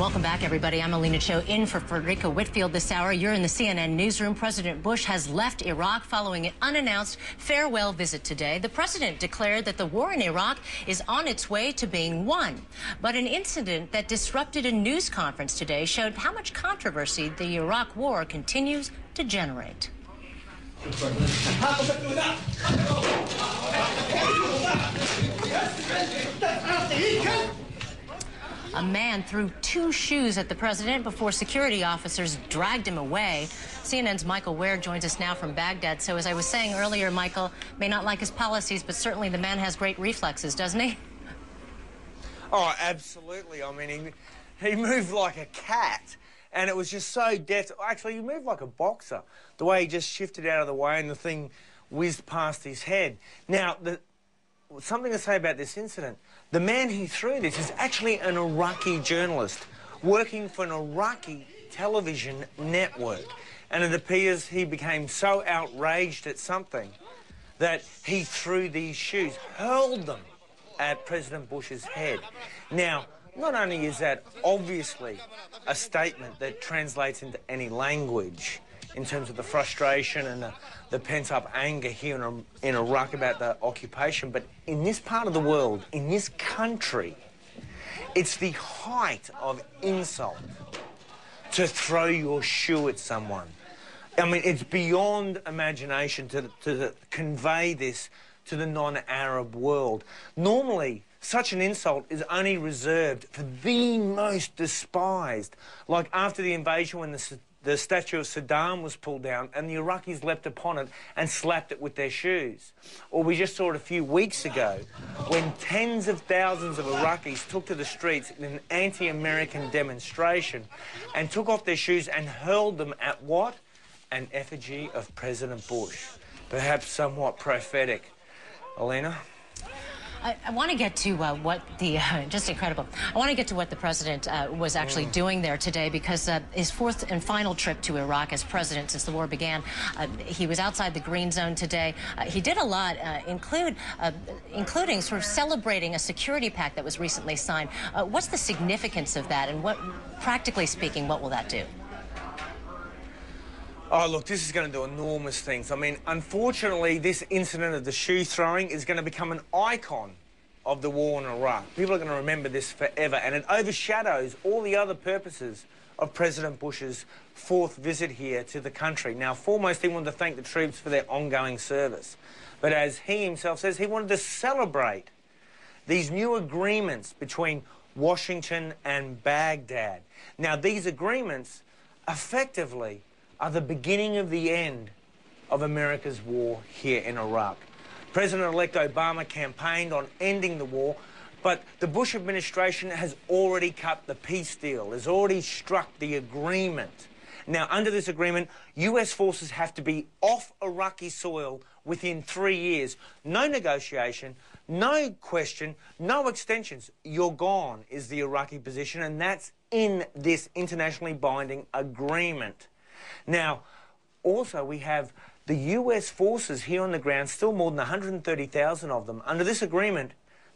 welcome back, everybody. I'm Alina Cho in for Frederica Whitfield this hour. You're in the CNN newsroom. President Bush has left Iraq following an unannounced farewell visit today. The president declared that the war in Iraq is on its way to being won. But an incident that disrupted a news conference today showed how much controversy the Iraq war continues to generate. A man threw two shoes at the president before security officers dragged him away. CNN's Michael Ware joins us now from Baghdad. So, as I was saying earlier, Michael may not like his policies, but certainly the man has great reflexes, doesn't he? Oh, absolutely. I mean, he, he moved like a cat. And it was just so deft. Actually, he moved like a boxer. The way he just shifted out of the way and the thing whizzed past his head. Now, the, something to say about this incident. The man who threw this is actually an Iraqi journalist working for an Iraqi television network. And it appears he became so outraged at something that he threw these shoes, hurled them at President Bush's head. Now, not only is that obviously a statement that translates into any language, in terms of the frustration and the, the pent up anger here in, in Iraq about the occupation. But in this part of the world, in this country, it's the height of insult to throw your shoe at someone. I mean, it's beyond imagination to, to convey this to the non Arab world. Normally, such an insult is only reserved for the most despised. Like after the invasion when the the statue of Saddam was pulled down and the Iraqis leapt upon it and slapped it with their shoes. Or we just saw it a few weeks ago when tens of thousands of Iraqis took to the streets in an anti-American demonstration and took off their shoes and hurled them at what? An effigy of President Bush. Perhaps somewhat prophetic. Alina? I, I want to get to uh, what the, uh, just incredible. I want to get to what the president uh, was actually mm. doing there today because uh, his fourth and final trip to Iraq as president since the war began, uh, he was outside the green zone today. Uh, he did a lot, include, including sort of celebrating a security pact that was recently signed. what's the significance of that and what, practically speaking, what will that do? Oh, look, this is going to do enormous things. I mean, unfortunately, this incident of the shoe throwing is going to become an icon of the war in Iraq. People are going to remember this forever, and it overshadows all the other purposes of President Bush's fourth visit here to the country. Now, foremost, he wanted to thank the troops for their ongoing service. But as he himself says, he wanted to celebrate these new agreements between Washington and Baghdad. Now, these agreements effectively are the beginning of the end of America's war here in Iraq. President-elect Obama campaigned on ending the war, but the Bush administration has already cut the peace deal, has already struck the agreement. Now, under this agreement, US forces have to be off Iraqi soil within three years. No negotiation, no question, no extensions. You're gone, is the Iraqi position, and that's in this internationally binding agreement. Now, also we have the US forces here on the ground, still more than 130,000 of them. Under this agreement,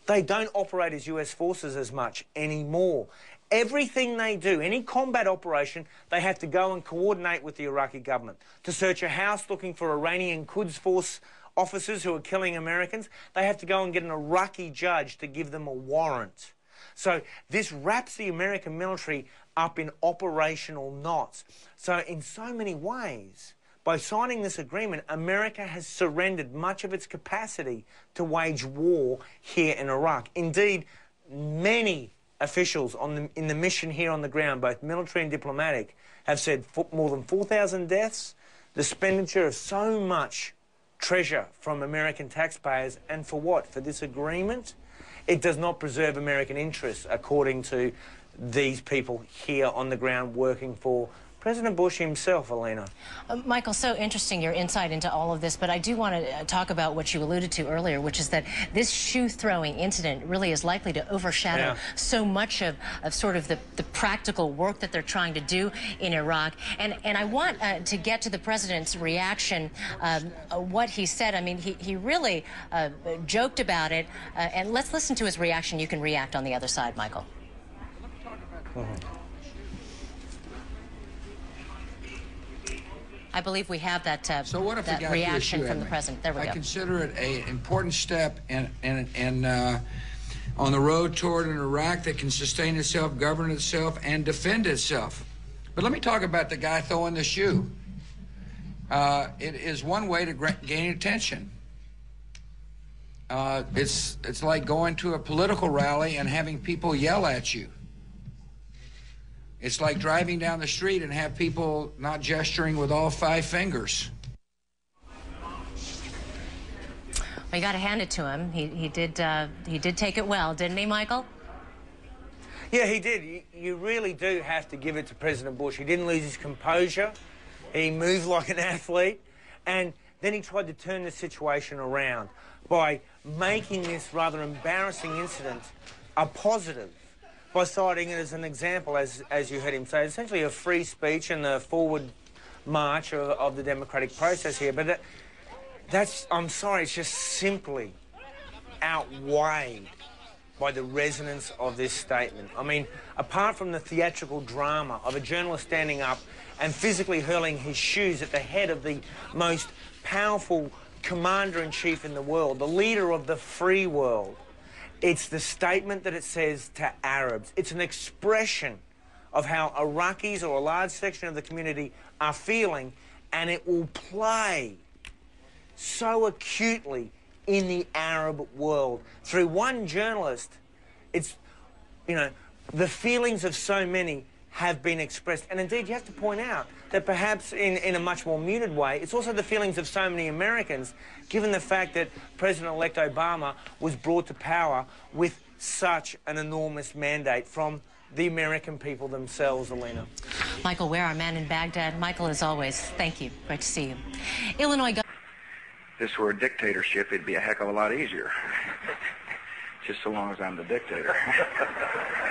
they don't operate as US forces as much anymore. Everything they do, any combat operation, they have to go and coordinate with the Iraqi government. To search a house looking for Iranian Quds Force officers who are killing Americans, they have to go and get an Iraqi judge to give them a warrant. So this wraps the American military up in operational knots. So in so many ways, by signing this agreement, America has surrendered much of its capacity to wage war here in Iraq. Indeed, many officials the, in the mission here on the ground, both military and diplomatic, have said more than 4,000 deaths, the expenditure of so much treasure from American taxpayers, and for what? For this agreement? It does not preserve American interests, according to these people here on the ground working for President Bush himself, Elena. Uh, Michael, so interesting your insight into all of this, but I do want to uh, talk about what you alluded to earlier, which is that this shoe throwing incident really is likely to overshadow yeah. so much of, of sort of the, the practical work that they're trying to do in Iraq. And, and I want uh, to get to the president's reaction, um, uh, what he said. I mean, he, he really uh, joked about it. Uh, and let's listen to his reaction. You can react on the other side, Michael. Mm -hmm. I believe we have that, uh, So what if that we got reaction issue, from the president. There we go. I go. consider it a important step in, in, in uh, on the road toward an Iraq that can sustain itself, govern itself, and defend itself. But let me talk about the guy throwing the shoe. Uh, it is one way to gra- gain attention. Uh, it's it's like going to a political rally and having people yell at you. It's like driving down the street and have people not gesturing with all five fingers. We got to hand it to him. He, he did uh, he did take it well, didn't he, Michael? Yeah, he did. You, you really do have to give it to President Bush. He didn't lose his composure. He moved like an athlete. And then he tried to turn the situation around by making this rather embarrassing incident a positive by citing it as an example, as, as you heard him say, essentially a free speech and the forward march of, of the democratic process here. But that, that's, I'm sorry, it's just simply outweighed by the resonance of this statement. I mean, apart from the theatrical drama of a journalist standing up and physically hurling his shoes at the head of the most powerful commander in chief in the world, the leader of the free world, it's the statement that it says to Arabs. It's an expression of how Iraqis or a large section of the community are feeling, and it will play so acutely in the Arab world. Through one journalist, it's, you know, the feelings of so many have been expressed. And indeed, you have to point out that perhaps in, in a much more muted way, it's also the feelings of so many Americans, given the fact that President-elect Obama was brought to power with such an enormous mandate from the American people themselves, Alina. Michael Ware, our man in Baghdad. Michael, as always, thank you. Great to see you. Illinois. Gov- this were a dictatorship, it'd be a heck of a lot easier. Just so long as I'm the dictator.